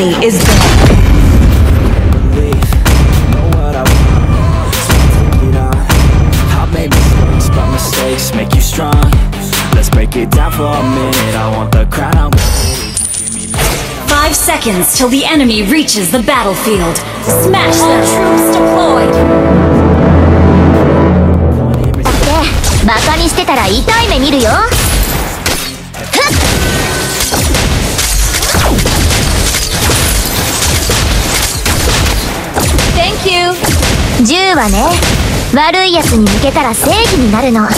enemy is dead. believe know what I want so take it on I've made mistakes but mistakes make you strong Let's break it down for a minute I want the crown I want Five seconds till the enemy reaches the battlefield. Smash their troops deployed. ってバカにしてたら痛い目見るよ 銃はね悪いやつに向けたら正義になるの。女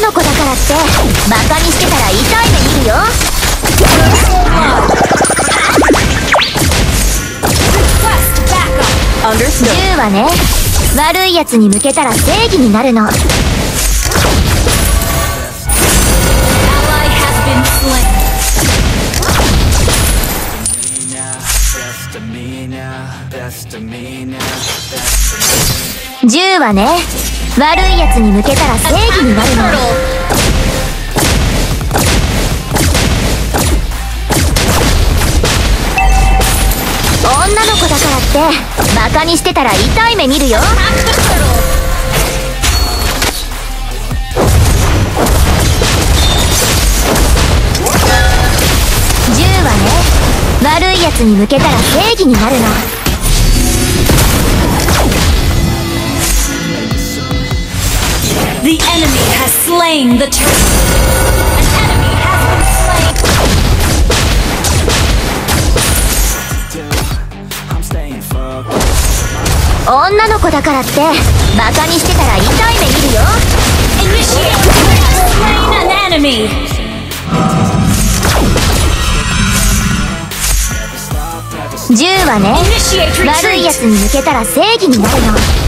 の子だからってバカにしてたら痛い目見るよ。銃はね悪いやつに向けたら正義になるの。銃はね悪いやつに向けたら正義になるの.女の子だからってバカにしてたら痛い目見るよ.銃はね悪いやつに向けたら正義になるの The enemy has slain the turtle. An enemy has been slain. 女の子だからってバカにしてたら痛い目見るよ Initiate retreat. Slain an enemy. 銃はね悪いや.つに向けたら正義になるの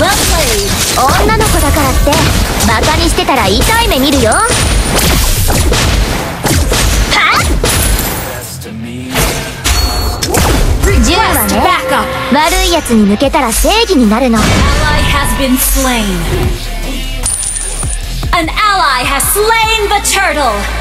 女の子だからってバカにしてたら痛い目見るよ。ジュアは？ね悪いやつに抜けたら正義になるの。An ally has slain the turtle!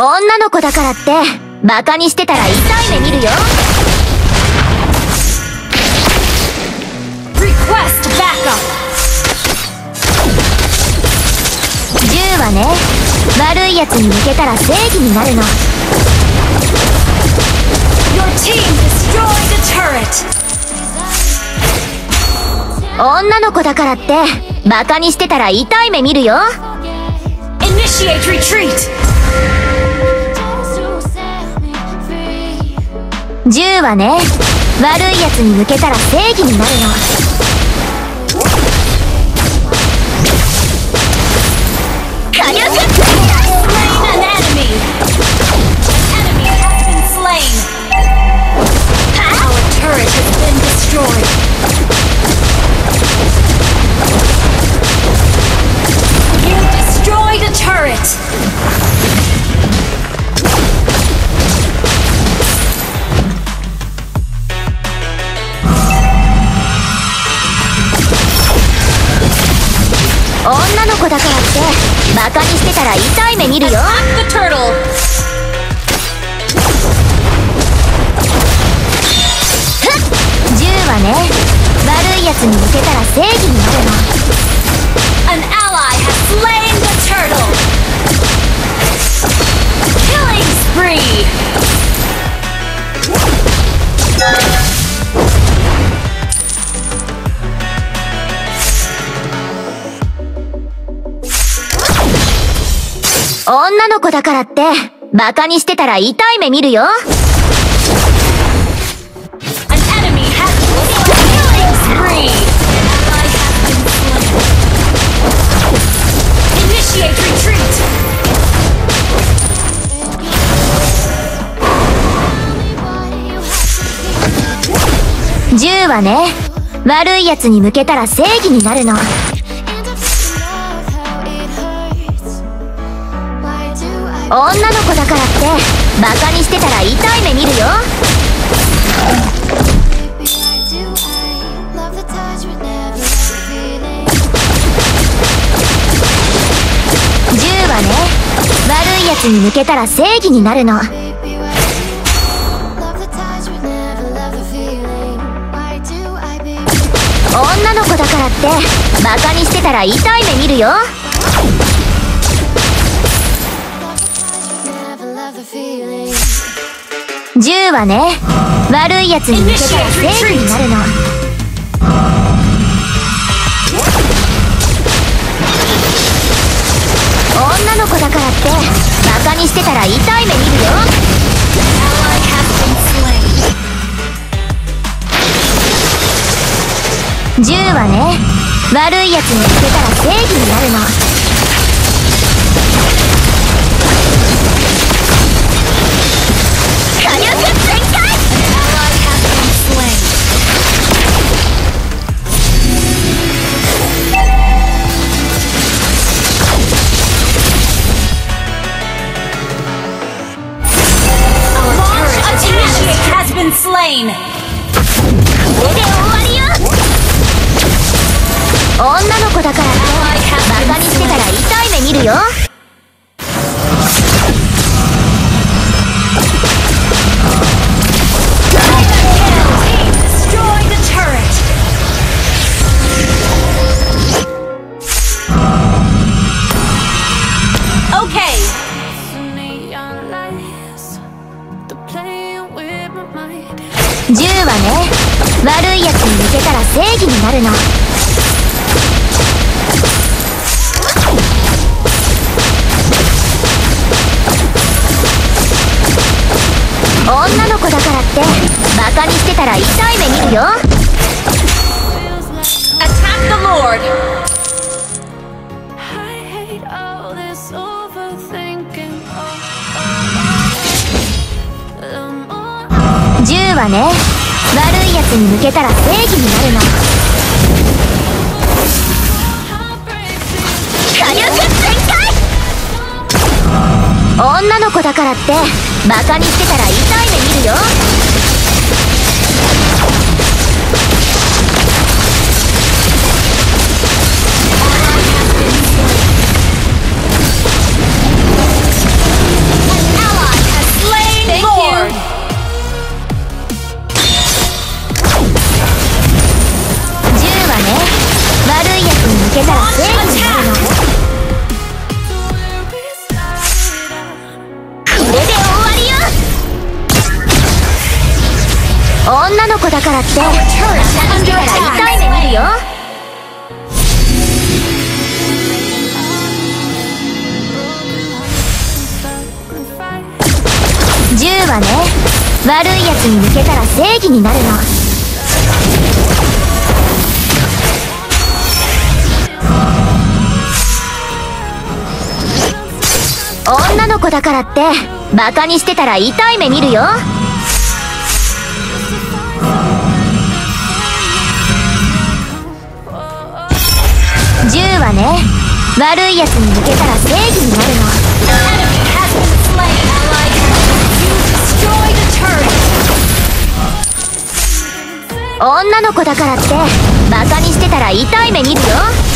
女の子だからってバカにしてたら痛い目見るよ Request backup. 銃はね悪いやつに向けたら正義になるの Your team destroyed a turret. 女の子だからってバカにしてたら痛い目見るよ Initiate retreat. 銃はね悪いやつに向けたら正義になるの。バカにしてたら痛い目見るよ。銃はね悪いやつに向けたら正義になるの。の子だからって、馬鹿にしてたら痛い目見るよ。銃はね悪いやつに向けたら正義になるの。女の子だからってバカにしてたら痛い目見るよ。銃はね悪い奴に向けたら正義になるの。女の子だからってバカにしてたら痛い目見るよ。銃はね悪い奴に向けたら正義になるの。女の子だからってバカにしてたら痛い目見るよ。銃はね悪い奴に向けたら正義になるの。正義になるの女の子だからってバカにしてたら痛い目見るよ。銃はね悪い奴に向けたら正義になるの火力全開！女の子だからってバカにしてたら痛い目見るよ。悪い奴に向けたら正義になるの。女の子だからってバカにしてたら痛い目見るよ。銃はね悪い奴に向けたら正義になるの。女の子だからってバカにしてたら痛い目見るよ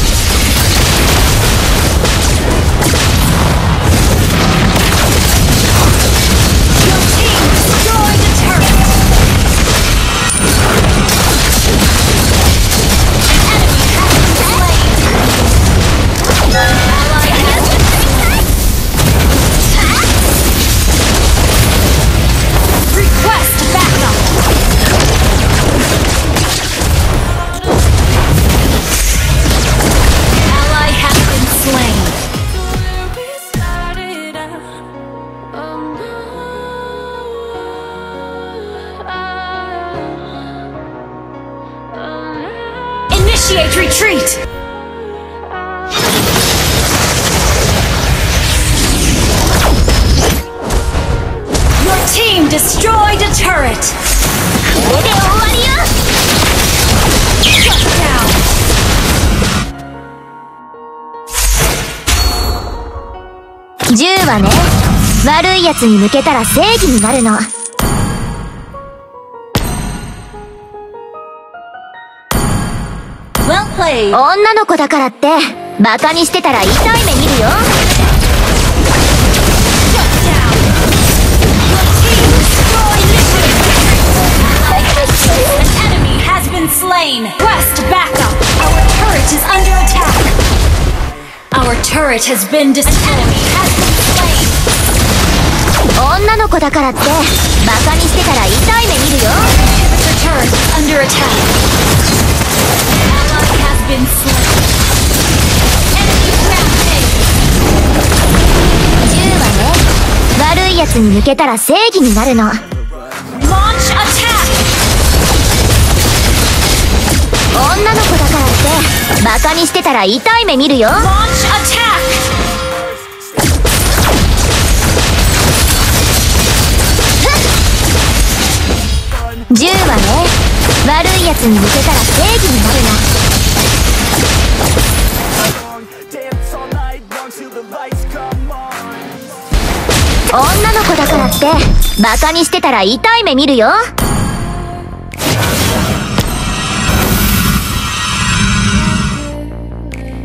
Initiate retreat! Your team destroyed a turret! Shut down! 銃はね悪い奴に向けたら正義になるの女の子だからってバカにしてたら痛い目見るよ女の子だからってバカにしてたら痛い目見るよね悪い奴に向けたら正義になるの!女の子だからってバカにしてたら痛い目見るよ!銃はね悪い奴に向けたら正義になるの女の子だからってバカにしてたら痛い目見るよ。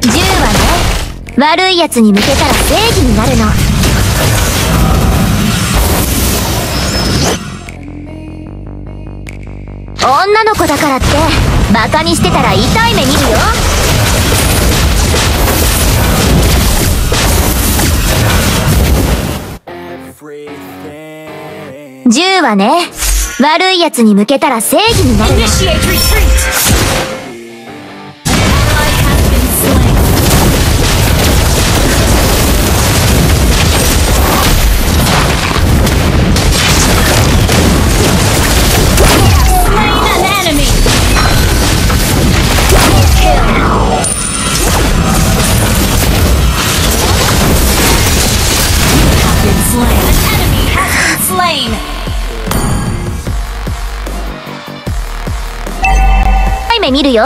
銃はね悪い奴に向けたら正義になるの。女の子だからってバカにしてたら痛い目見るよ。銃はね悪い奴に向けたら正義になるの。るよ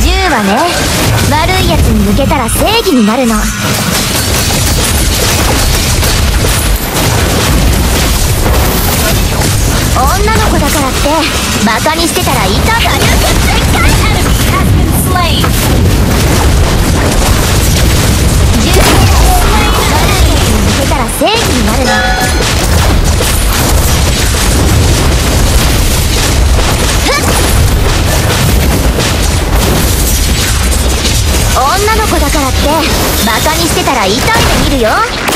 銃はね悪い奴に向けたら正義になるの女の子だからってバカにしてたら痛い An enemy has been slain! 正義になるな。女の子だからってバカにしてたら痛いで見るよ。